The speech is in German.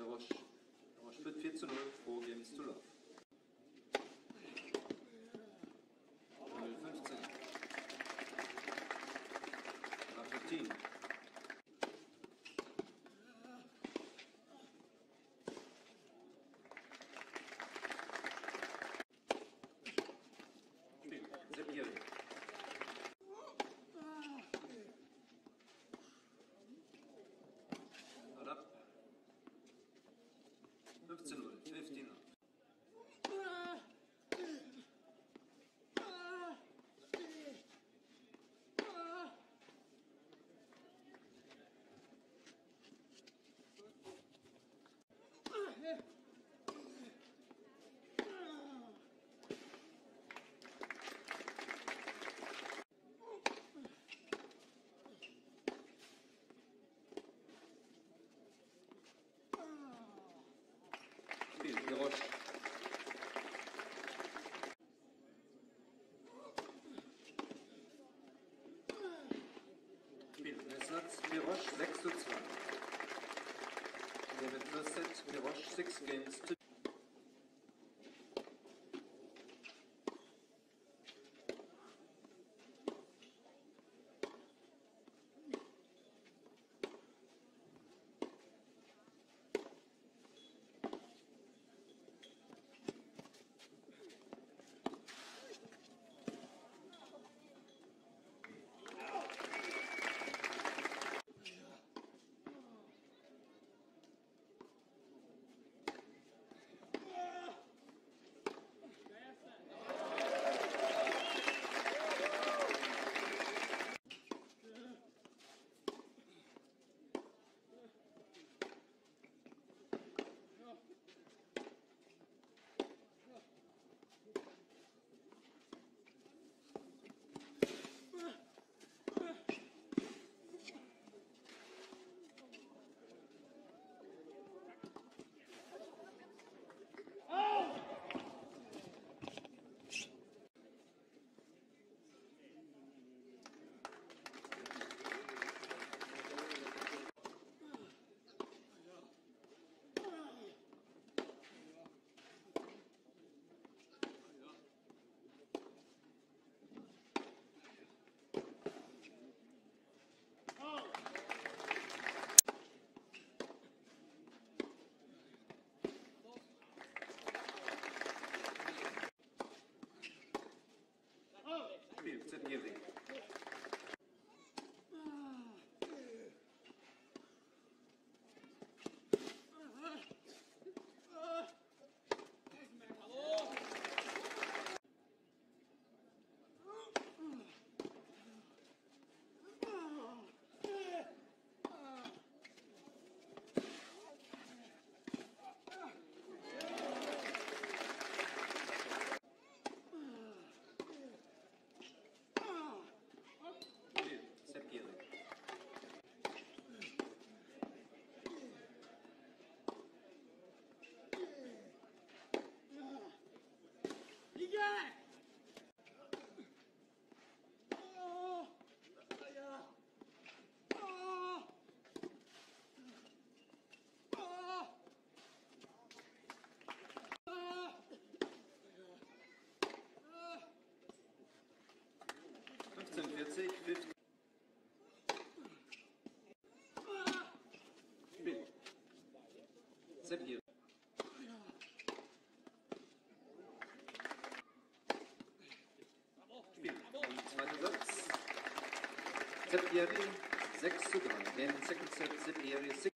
Der Roche. Der Roche führt 4 zu 0, 4 Games to Love. Mirosch 6 zu 2. David Verset, Mirosch 6 games 1540 hilft. Spiel. Seppieri 6 zu 3. Then second set, Seppieri 6.